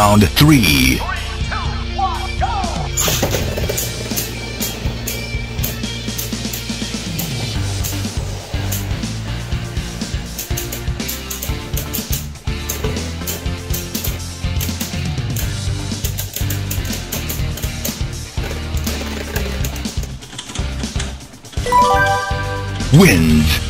Round three. Wins.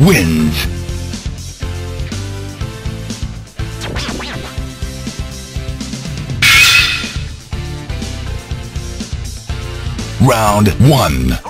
Wins. Round one.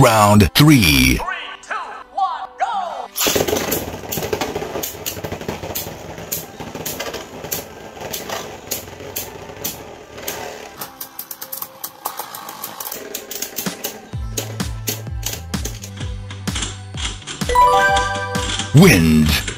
Round three. Wins.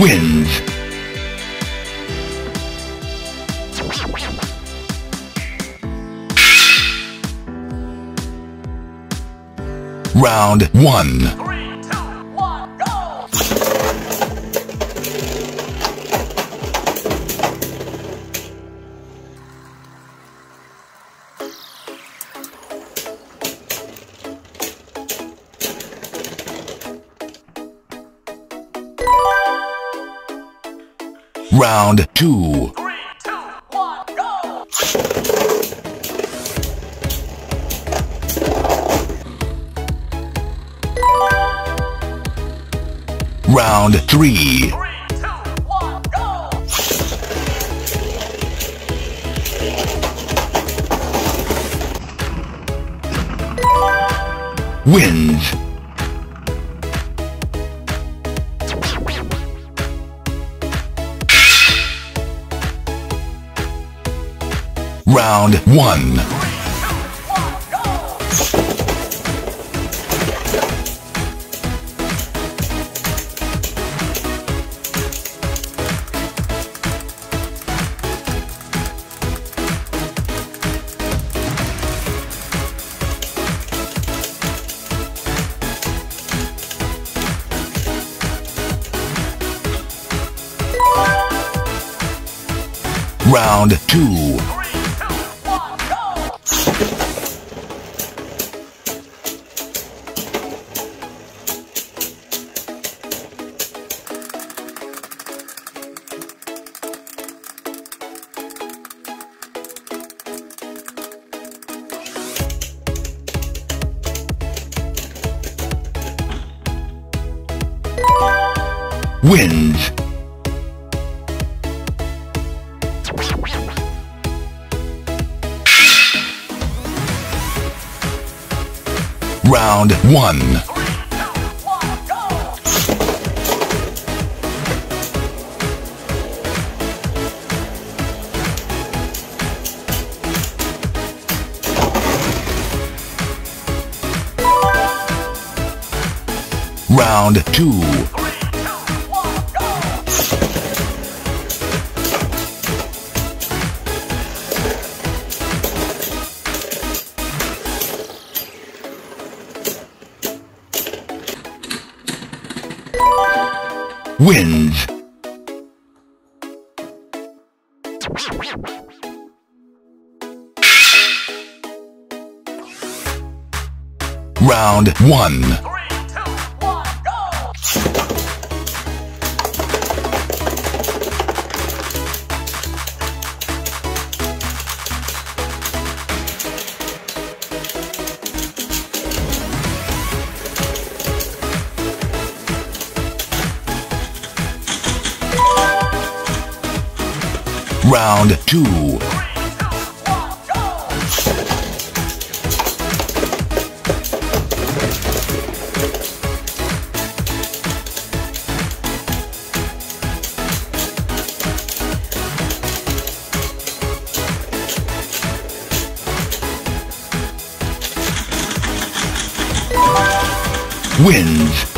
Wins. Round 1 Round 2 Three, two! Round 3 Three, two, one, go! wins. Round 1 Three, two, one, wins. Round 1 Three, two, one, go! Round 2 wins. Round 1 Round 2 Three, two, wins.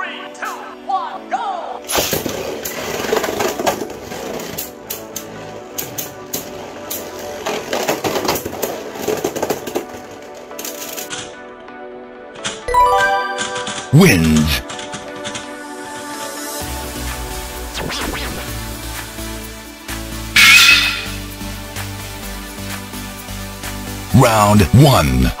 wins. Round 1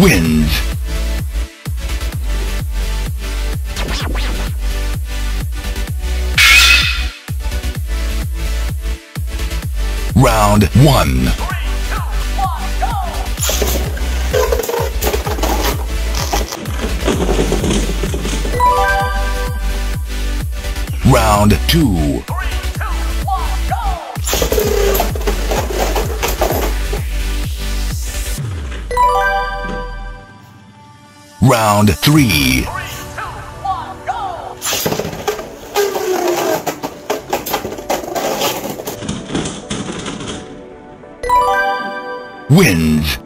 Wins. Round one. Round two. Round three. Wins.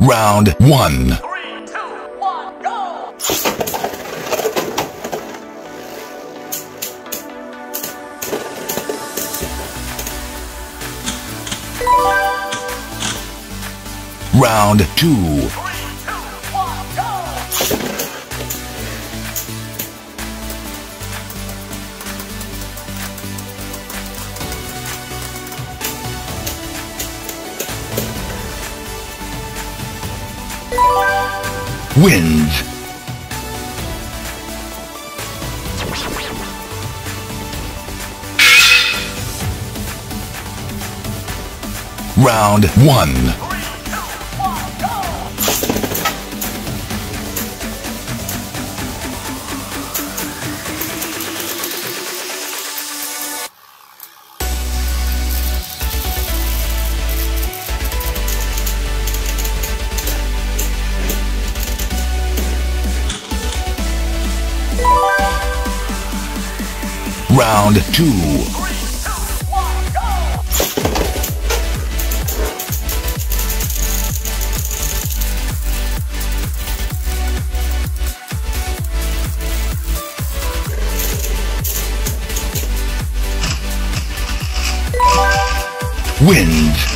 Round one. Round two. Wins. Round one. Round two. Wins.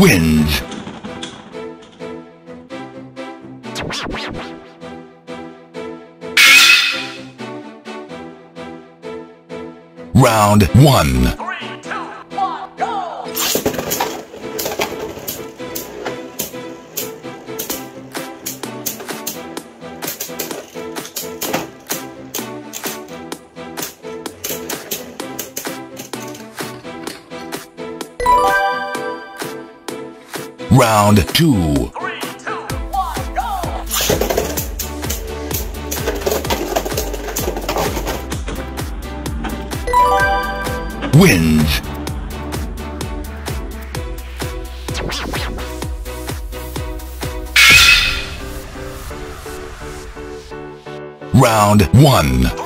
Wins. Round one. Round two. Wins. Round one.